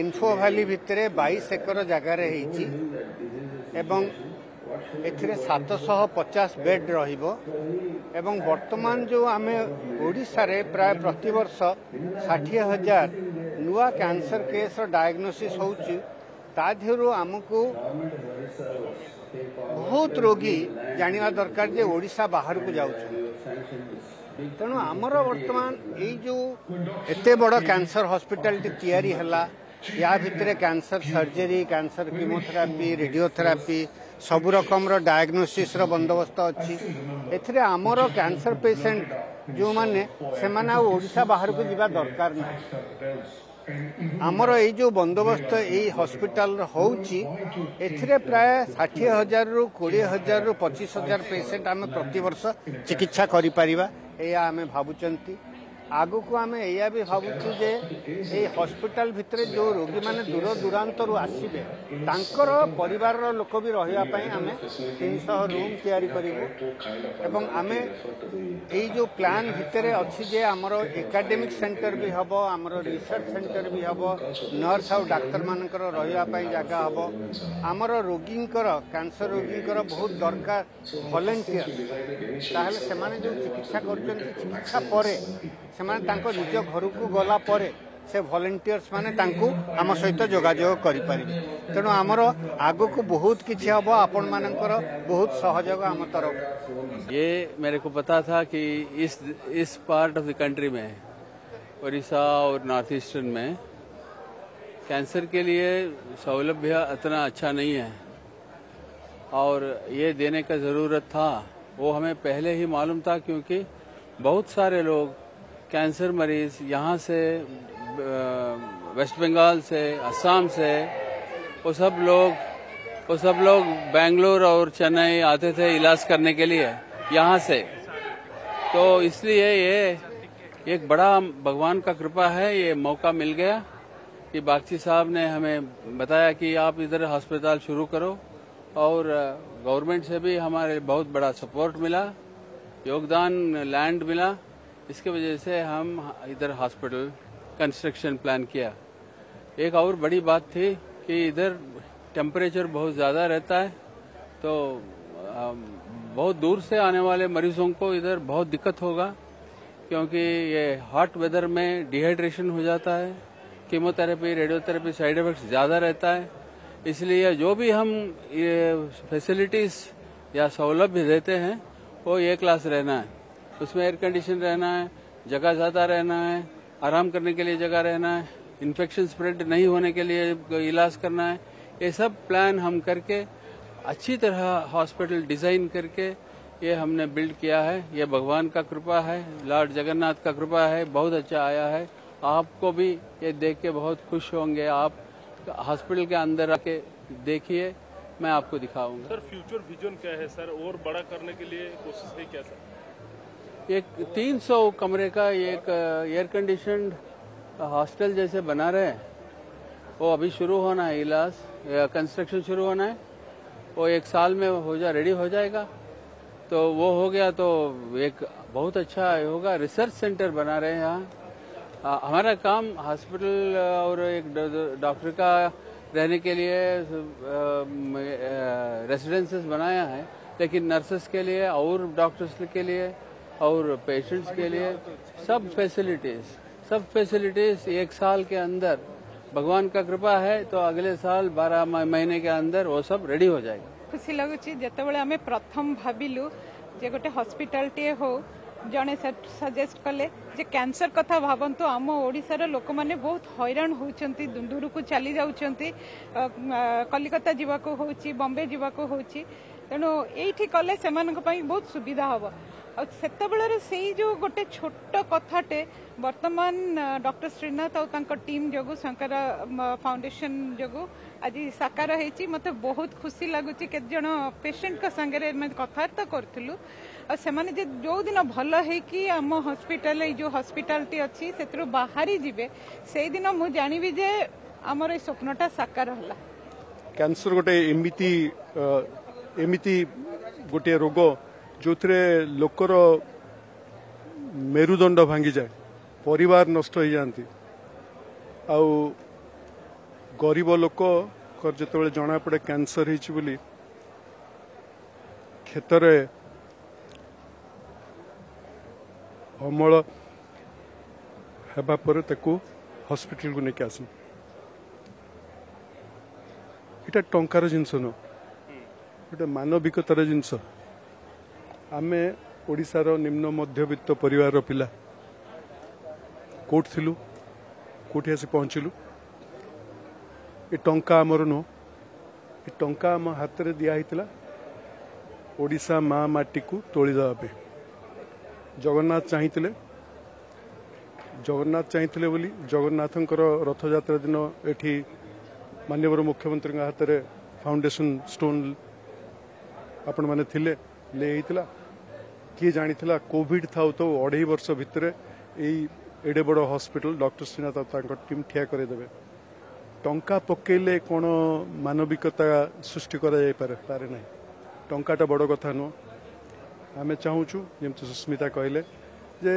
info valley ଭିତରେ ବାଇଶ acre ଜାଗାରେ ହେଇଛି ଏବଂ ଏଥିରେ ସାତଶହ ପଚାଶ ବେଡ୍ ରହିବ ଏବଂ ବର୍ତ୍ତମାନ ଯେଉଁ ଆମେ ଓଡ଼ିଶାରେ ପ୍ରାୟ ପ୍ରତିବର୍ଷ ଷାଠିଏ ହଜାର ନୂଆ କ୍ୟାନ୍ସର କେସ୍ର ଡାଏଗ୍ନୋସିସ୍ ହେଉଛି ତା ଦେହରୁ ଆମକୁ ବହୁତ ରୋଗୀ ଜାଣିବା ଦରକାର ଯେ ଓଡ଼ିଶା ବାହାରକୁ ଯାଉଛନ୍ତି ତେଣୁ ଆମର ବର୍ତ୍ତମାନ ଏଇ ଯେଉଁ ଏତେ ବଡ଼ କ୍ୟାନ୍ସର ହସ୍ପିଟାଲଟି ତିଆରି ହେଲା ୟା ଭିତରେ cancer surgery cancer chemotherapy radiotherapy ସବୁ ରକମର ଡାଏଗ୍ନୋସିସ୍ର ବନ୍ଦୋବସ୍ତ ଅଛି ଏଥିରେ ଆମର କ୍ୟାନ୍ସର ପେସେଣ୍ଟ ଯେଉଁମାନେ ସେମାନେ ଆଉ ଓଡ଼ିଶା ବାହାରକୁ ଯିବା ଦରକାର ନାହିଁ ଆମର ଏଇ ଯେଉଁ ବନ୍ଦୋବସ୍ତ ଏଇ ହସ୍ପିଟାଲର ହେଉଛି ଏଥିରେ ପ୍ରାୟ ଷାଠିଏ ହଜାରରୁ କୋଡ଼ିଏ ହଜାରରୁ ପଚିଶ ହଜାର ପେସେଣ୍ଟ ଆମେ ପ୍ରତିବର୍ଷ ଚିକିତ୍ସା କରିପାରିବା भावुंट ଆଗକୁ ଆମେ ଏଇଆ ବି ଭାବୁଛୁ ଯେ ଏଇ ହସ୍ପିଟାଲ ଭିତରେ ଯେଉଁ ରୋଗୀମାନେ ଦୂର ଦୂରାନ୍ତରୁ ଆସିବେ ତାଙ୍କର ପରିବାରର ଲୋକ ବି ରହିବା ପାଇଁ ଆମେ ତିନିଶହ ରୁମ୍ ତିଆରି କରିବୁ ଏବଂ ଆମେ ଏଇ ଯେଉଁ ପ୍ଲାନ୍ ଭିତରେ ଅଛି ଯେ ଆମର ଏକାଡେମିକ୍ ସେଣ୍ଟର ବି ହେବ ଆମର ରିସର୍ଚ୍ଚ ସେଣ୍ଟର ବି ହେବ ନର୍ସ ଆଉ ଡାକ୍ତରମାନଙ୍କର ରହିବା ପାଇଁ ଜାଗା ହେବ ଆମର ରୋଗୀଙ୍କର କ୍ୟାନ୍ସର ରୋଗୀଙ୍କର ବହୁତ ଦରକାର ଭଲେଣ୍ଟିୟର ତାହେଲେ ସେମାନେ ଯେଉଁ ଚିକିତ୍ସା କରୁଛନ୍ତି ଚିକିତ୍ସା ପରେ ସେମାନେ ତାଙ୍କ ନିଜ ଘରକୁ ଗଲା ପରେ ସେ ଭଲେଣ୍ଟିୟର୍ସ ମାନେ ତାଙ୍କୁ ଆମ ସହିତ आमर आग को बहुत किसी हम आपण मान बहुत सहयोग आम तरफ ये मेरे को पता था कि इस इस पार्ट ऑफ द कंट्री में उड़ीसा और नॉर्थ ईस्टर्न में कैंसर के लिए सौलभ्य इतना अच्छा नहीं है और ये देने का ज़रूरत था वो हमें पहले ही मालूम था क्योंकि बहुत सारे लोग कैंसर मरीज यहाँ से वेस्ट बंगाल से असम से वो सब लोग वो सब लोग बेंगलोर और चेन्नई आते थे इलाज करने के लिए यहाँ से तो इसलिए ये एक बड़ा भगवान का कृपा है ये मौका मिल गया कि बागची साहब ने हमें बताया कि आप इधर हॉस्पिटल शुरू करो और गवर्नमेंट से भी हमारे बहुत बड़ा सपोर्ट मिला योगदान लैंड मिला इसके वजह से हम इधर हॉस्पिटल कंस्ट्रक्शन प्लान किया एक और बड़ी बात थी कि इधर टेम्परेचर बहुत ज़्यादा रहता है तो बहुत दूर से आने वाले मरीजों को इधर बहुत दिक्कत होगा क्योंकि ये हॉट वेदर में डिहाइड्रेशन हो जाता है कीमोथेरेपी रेडियोथेरेपी साइड इफेक्ट्स ज़्यादा रहता है इसलिए जो भी हम ये फैसिलिटीज़ या सौलभ्य देते हैं वो ए क्लास रहना है उसमें एयर कंडीशन रहना है जगह ज्यादा रहना है आराम करने के लिए जगह रहना है इन्फेक्शन स्प्रेड नहीं होने के लिए इलाज करना है ये सब प्लान हम करके अच्छी तरह हॉस्पिटल डिजाइन करके ये हमने बिल्ड किया है ये भगवान का कृपा है लॉर्ड जगन्नाथ का कृपा है बहुत अच्छा आया है आपको भी ये देख के बहुत खुश होंगे आप हॉस्पिटल के अंदर आके देखिए मैं आपको दिखाऊंगा सर फ्यूचर विजन क्या है सर और बड़ा करने के लिए कोशिश है क्या सर एक 300 कमरे का एक एयर कंडीशन हॉस्टल जैसे बना रहे हैं वो अभी शुरू होना है इलाज कंस्ट्रक्शन शुरू होना है वो एक साल में हो जा रेडी हो जाएगा तो वो हो गया तो एक बहुत अच्छा होगा रिसर्च सेंटर बना रहे हैं यहाँ हमारा काम हॉस्पिटल और एक डॉक्टर का रहने के लिए रेजिडेंसेस बनाया है लेकिन नर्सेस के लिए और डॉक्टर्स के लिए और पेशेंट्स के लिए सब फैसिलिटीज सब फैसिलिटीज एक साल के अंदर भगवान का कृपा है तो अगले साल 12 महीने के अंदर वो सब रेडी हो जाएगा खुशी लगुच प्रथम भाविलु जे गोटे हस्पिटाल टे हो जने सजेस्ट कले जे कैंसर कथा भावंतु आम ओडार लोक मैंने बहुत हैरान होउचंती दुंदुरु को चली जाउचंती कलिकत्ता जीवा को होउची बॉम्बे जीवा को होउची कले बहुत सुविधा हबो ଆଉ ସେତେବେଳର ସେଇ ଯେଉଁ ଗୋଟେ ଛୋଟ କଥାଟେ ବର୍ତ୍ତମାନ ଡକ୍ଟର ଶ୍ରୀନାଥ ଆଉ ତାଙ୍କ ଟିମ୍ ଯୋଗୁଁ ଶଙ୍କର ଫାଉଣ୍ଡେସନ ଯୋଗୁଁ ଆଜି ସାକାର ହେଇଛି ମୋତେ ବହୁତ ଖୁସି ଲାଗୁଛି କେତେଜଣ ପେସେଣ୍ଟଙ୍କ ସାଙ୍ଗରେ ଆମେ କଥାବାର୍ତ୍ତା କରୁଥିଲୁ ଆଉ ସେମାନେ ଯେ ଯେଉଁଦିନ ଭଲ ହେଇକି ଆମ ହସ୍ପିଟାଲ ଏଇ ଯେଉଁ ହସ୍ପିଟାଲଟି ଅଛି ସେଥିରୁ ବାହାରି ଯିବେ ସେଇଦିନ ମୁଁ ଜାଣିବି ଯେ ଆମର ଏଇ ସ୍ୱପ୍ନଟା ସାକାର ହେଲା କ୍ୟାନ୍ସର ଗୋଟେ ଏମିତି ଏମିତି ଗୋଟିଏ ରୋଗ ଯେଉଁଥିରେ ଲୋକର ମେରୁଦଣ୍ଡ ଭାଙ୍ଗିଯାଏ ପରିବାର ନଷ୍ଟ ହୋଇଯାଆନ୍ତି ଆଉ ଗରିବ ଲୋକଙ୍କର ଯେତେବେଳେ ଜଣାପଡ଼େ କ୍ୟାନ୍ସର ହେଇଛି ବୋଲି କ୍ଷେତରେ ଅମଳ ହେବା ପରେ ତାକୁ ହସ୍ପିଟାଲକୁ ନେଇକି ଆସୁ ଏଇଟା ଟଙ୍କାର ଜିନିଷ ନୁହଁ ଗୋଟେ ମାନବିକତାର ଜିନିଷ ଆମେ ଓଡ଼ିଶାର ନିମ୍ନ ମଧ୍ୟବିତ୍ତ ପରିବାରର ପିଲା କେଉଁଠି ଥିଲୁ କେଉଁଠି ଆସି ପହଞ୍ଚିଲୁ ଏ ଟଙ୍କା ଆମର ନୁହଁ ଏ ଟଙ୍କା ଆମ ହାତରେ ଦିଆ ହେଇଥିଲା ଓଡ଼ିଶା ମା ମାଟିକୁ ତୋଳି ଦେବା ପାଇଁ ଜଗନ୍ନାଥ ଚାହିଁଥିଲେ ଜଗନ୍ନାଥ ଚାହିଁଥିଲେ ବୋଲି ଜଗନ୍ନାଥଙ୍କର ରଥଯାତ୍ରା ଦିନ ଏଠି ମାନ୍ୟବର ମୁଖ୍ୟମନ୍ତ୍ରୀଙ୍କ ହାତରେ ଫାଉଣ୍ଡେସନ ଷ୍ଟୋନ୍ ଆପଣମାନେ ଥିଲେ ନେଇଥିଲା କିଏ ଜାଣିଥିଲା କୋଭିଡ ଥାଉ ତ ଅଢେଇ ବର୍ଷ ଭିତରେ ଏଇ ଏଡ଼େ ବଡ଼ ହସ୍ପିଟାଲ ଡକ୍ଟର ସିନ୍ହା ତାଙ୍କ ଟିମ୍ ଠିଆ କରାଇଦେବେ ଟଙ୍କା ପକେଇଲେ କ'ଣ ମାନବିକତା ସୃଷ୍ଟି କରାଯାଇପାରେ ପାରେ ନାହିଁ ଟଙ୍କାଟା ବଡ଼ କଥା ନୁହଁ ଆମେ ଚାହୁଁଛୁ ଯେମିତି ସୁସ୍ମିତା କହିଲେ ଯେ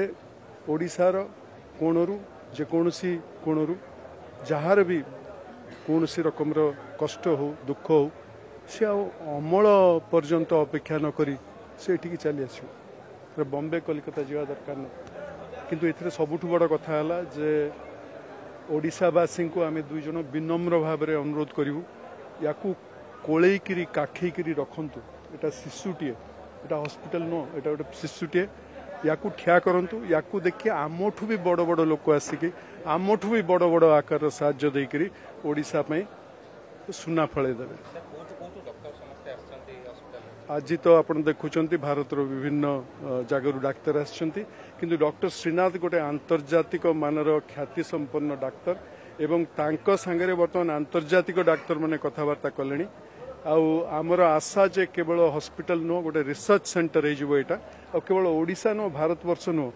ଓଡ଼ିଶାର କୋଣରୁ ଯେକୌଣସି କୋଣରୁ ଯାହାର ବି କୌଣସି ରକମର କଷ୍ଟ ହେଉ ଦୁଃଖ ହେଉ ସେ ଆଉ ଅମଳ ପର୍ଯ୍ୟନ୍ତ ଅପେକ୍ଷା ନକରି ସେ ଏଠିକି ଚାଲି ଆସିବ ବମ୍ବେ କଲିକତା ଯିବା ଦରକାର ନାହିଁ କିନ୍ତୁ ଏଥିରେ ସବୁଠୁ ବଡ଼ କଥା ହେଲା ଯେ ଓଡ଼ିଶାବାସୀଙ୍କୁ ଆମେ ଦୁଇଜଣ ବିନମ୍ର ଭାବରେ ଅନୁରୋଧ କରିବୁ ୟାକୁ କୋଳେଇକିରି କାଖେଇକିରି ରଖନ୍ତୁ ଏଇଟା ଶିଶୁଟିଏ ଏଇଟା ହସ୍ପିଟାଲ ନୁହଁ ଏଇଟା ଗୋଟେ ଶିଶୁଟିଏ ୟାକୁ ଠିଆ କରନ୍ତୁ ୟାକୁ ଦେଖି ଆମଠୁ ବି ବଡ଼ ବଡ଼ ଲୋକ ଆସିକି ଆମଠୁ ବି ବଡ଼ ବଡ଼ ଆକାରର ସାହାଯ୍ୟ ଦେଇକରି ଓଡ଼ିଶା ପାଇଁ ସୁନା ଫଳେଇ ଦେବେ ଆଜି ତ ଆପଣ ଦେଖୁଛନ୍ତି ଭାରତର ବିଭିନ୍ନ ଜାଗାରୁ ଡାକ୍ତର ଆସିଛନ୍ତି କିନ୍ତୁ ଡକ୍ଟର ଶ୍ରୀନାଥ ଗୋଟିଏ ଆନ୍ତର୍ଜାତିକ ମାନର ଖ୍ୟାତି ସମ୍ପନ୍ନ ଡାକ୍ତର ଏବଂ ତାଙ୍କ ସାଙ୍ଗରେ ବର୍ତ୍ତମାନ ଆନ୍ତର୍ଜାତିକ ଡାକ୍ତରମାନେ କଥାବାର୍ତ୍ତା କଲେଣି ଆଉ ଆମର ଆଶା ଯେ କେବଳ ହସ୍ପିଟାଲ ନୁହଁ ଗୋଟେ ରିସର୍ଚ୍ଚ ସେଣ୍ଟର ହେଇଯିବ ଏଇଟା ଆଉ କେବଳ ଓଡ଼ିଶା ନୁହଁ ଭାରତବର୍ଷ ନୁହଁ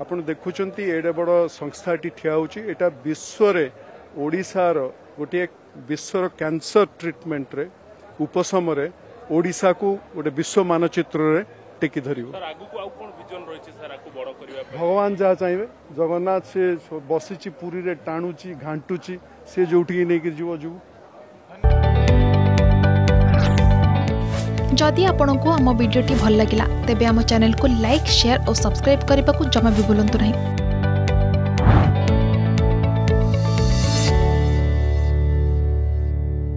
ଆପଣ ଦେଖୁଛନ୍ତି ଏଡ଼େ ବଡ଼ ସଂସ୍ଥା ଏଠି ଠିଆ ହେଉଛି ଏଇଟା ବିଶ୍ୱରେ ଓଡ଼ିଶାର गोटे विश्वर कैंसर ट्रिटमेंट रे उपशम ओडा को गोटे विश्व मानचित्र टेकी भगवान जहाँ चाहिए जगन्नाथ से बसी पूरी से टाणुची घाटुची सी जो नहीं जीव जीव जदि आपण आम भिडी भल लगा तेब चेल को लाइक सेयार और सब्सक्राइब करने को जमा भी भूलु ना